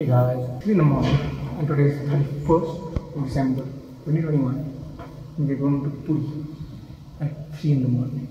Hey guys, it's in the morning and today is 31st of December 2021 and we're going to Puri at 3 in the morning.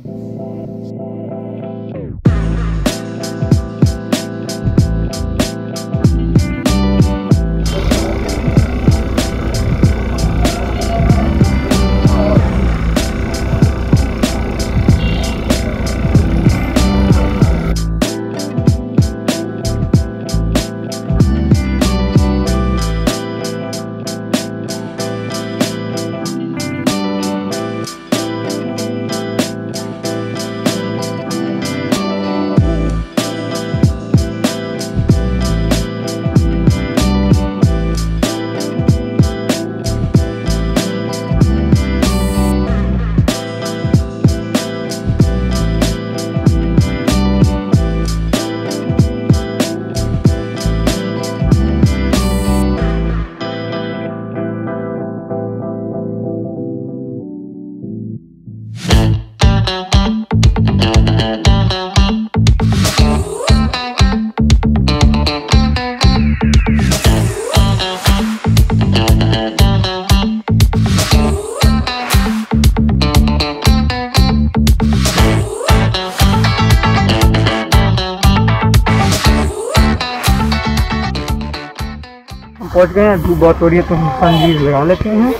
पहुँच गए हैं धूप बहुत हो रही है तो हम सनजीज लगा लेते हैं।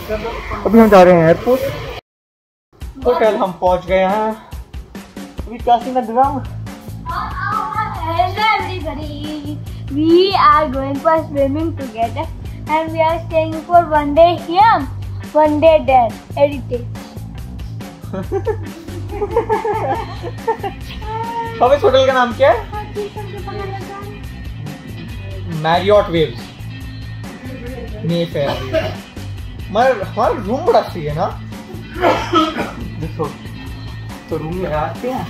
अभी हम जा रहे हैं एयरपोर्ट होटल हम पहुँच गए हैं। अभी क्या सीन है ड्राम We are going for swimming together and we are staying for one day here, one day there. Heritage. अब इस होटल का नाम क्या है? मैरियट वेव्स मेफेयर मगर हमारा रूम बड़ा सही है ना? देखो तो रूम में आते हैं।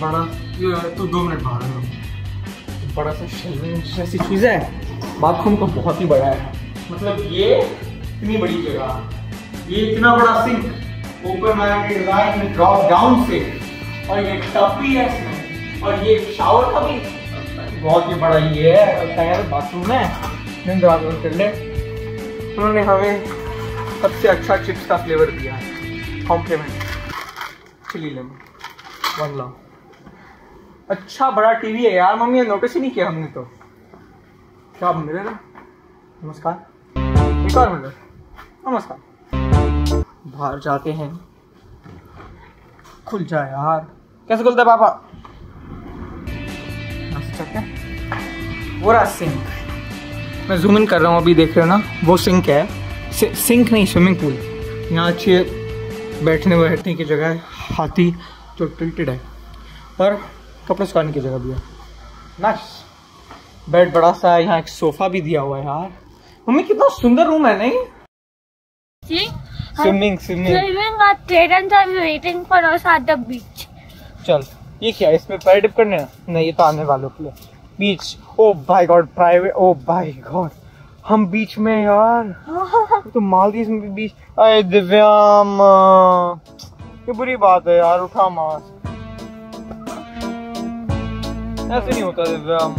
बड़ा तो दो मिनट बाहर बड़ा सा जैसी चीज़ है। बाथरूम तो बहुत ही बड़ा है। मतलब ये इतनी बड़ी जगह। ये इतना बड़ा सिंक ऊपर मैंने डिज़ाइन ड्रॉप डाउन से। और ये टब भी है इसमें। और ये शावर का भी। बहुत ही बड़ा ये है। बाथरूम है ले। उन्होंने हमें सबसे अच्छा चिप्स का फ्लेवर दिया है। Complement chilli lemon one love अच्छा बड़ा टीवी है यार, मम्मी नोटिस ही नहीं किया हमने तो। क्या मिले ना? नमस्कार। एक और मिले। नमस्कार। बाहर जाते हैं। खुल जाए यार। कैसे खुलता है पापा? वो रहा सिंक मैं जूम इन कर रहा हूँ अभी देख रहे हो ना? वो सिंक है। सि, सिंक नहीं स्विमिंग पूल यहाँ अच्छी बैठने बैठने की जगह है हाथी जो टिल्टेड है। और कपड़े सुखाने की जगह भी है। नाइस बेड बड़ा सा है यहाँ एक सोफा भी दिया हुआ है यार। मम्मी कितना सुंदर रूम है नहीं? Swimming swimming. चल ये क्या इसमें पैर डिप करने नहीं ये तो आने वालों के लिए। बीच। ओ भाई गॉड प्राइवेट ओ भाई गॉड। हम बीच में यार। तो मालदीव में भी बीच अरे दिव्याम ये बुरी बात है यार उठा मास ऐसे नहीं होता दिव्याम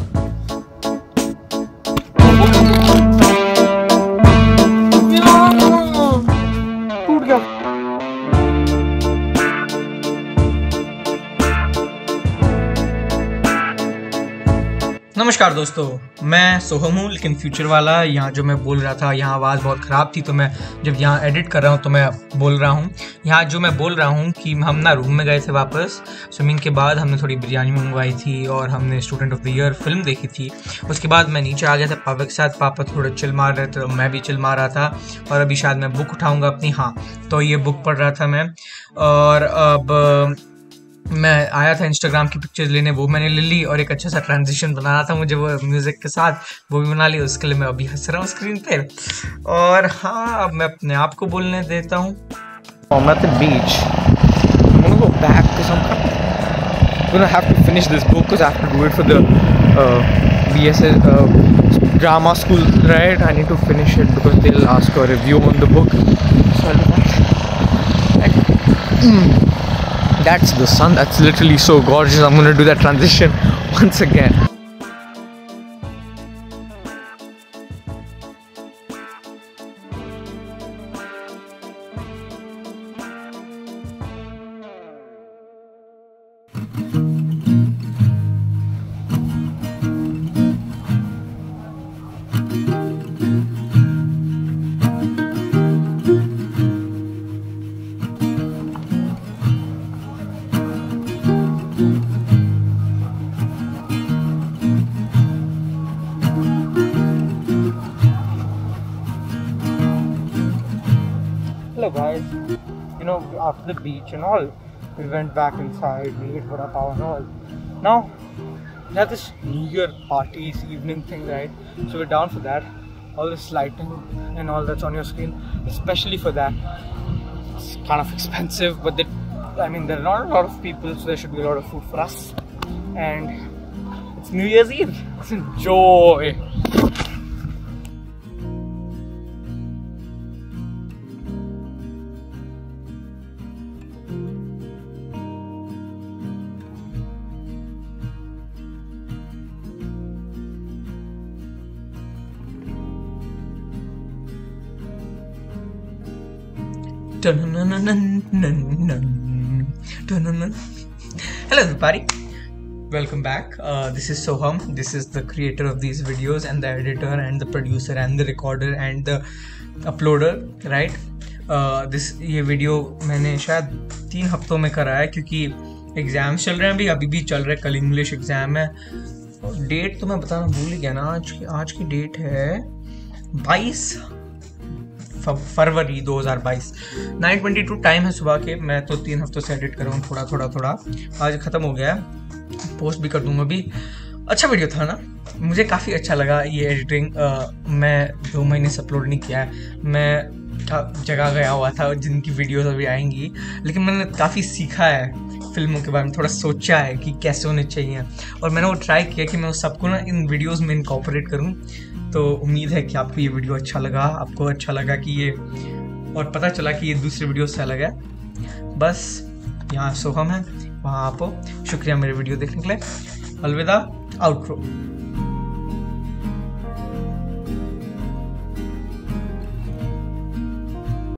नमस्कार दोस्तों, मैं सोहम हूँ, लेकिन फ्यूचर वाला, यहाँ जो मैं बोल रहा था, यहाँ आवाज़ बहुत ख़राब थी तो मैं जब यहाँ एडिट कर रहा हूँ तो मैं बोल रहा हूँ। यहाँ जो मैं बोल रहा हूँ कि हम ना रूम में गए थे वापस स्विमिंग के बाद हमने थोड़ी बिरयानी मंगवाई थी और हमने student of the year film देखी थी। उसके बाद मैं नीचे आ गया था, पापा के साथ, पापा थोड़ा चिल मार रहे थे तो मैं भी चिल मार रहा था और अभी शायद मैं बुक उठाऊँगा अपनी। हाँ तो ये बुक पढ़ रहा था मैं और अब मैं आया था इंस्टाग्राम की पिक्चर्स लेने, वो मैंने ले ली और एक अच्छा सा ट्रांजिशन बनाना था मुझे वो म्यूज़िक के साथ, वो भी बना लिया उसके लिए मैं अभी हंस रहा हूँ स्क्रीन पर और हाँ अब मैं अपने आप को बोलने देता हूँ। बीच finish this book drama school right I to finish it because they last review on the book That's the sun. That's literally so gorgeous. I'm gonna do that transition once again. Know, after the beach and all, we went back inside, we ate vada pav and all. Now, we have this New Year parties, evening thing, right? So we're down for that. All this lighting and all that's on your screen, especially for that. It's kind of expensive, but the, I mean, there are not a lot of people, so there should be a lot of food for us. And it's New Year's Eve. Enjoy. Hello everybody, welcome back. Uh, this is Soham. This is the creator of these videos and the editor and the producer and the recorder and the uploader, right? Uh, this ये video मैंने शायद तीन हफ्तों में करा है क्योंकि exams चल रहे हैं अभी अभी भी चल रहे हैं कल इंग्लिश एग्ज़ाम है डेट तो मैं बताना भूल गया ना आज की आज की डेट है 22 फरवरी 2022 9:22 टाइम है सुबह के। मैं तो तीन हफ्तों से एडिट कर रहा हूँ थोड़ा थोड़ा थोड़ा। आज ख़त्म हो गया पोस्ट भी कर दूँगा अभी। अच्छा वीडियो था ना? मुझे काफ़ी अच्छा लगा ये एडिटिंग आ, मैं दो महीने से अपलोड नहीं किया है। मैं जगह गया हुआ था जिनकी वीडियोस अभी आएँगी। लेकिन मैंने काफ़ी सीखा है फ़िल्मों के बारे में। थोड़ा सोचा है कि कैसे होने चाहिए। और मैंने वो ट्राई किया कि मैं उस सबको ना इन वीडियोस में इनकॉपरेट करूँ। तो उम्मीद है कि आपको ये वीडियो अच्छा लगा। आपको अच्छा लगा कि ये और पता चला कि ये दूसरे वीडियो से अलग है। बस यहाँ सोहम है। वहाँ आप शुक्रिया मेरे वीडियो देखने के लिए। अलविदा। आउटरो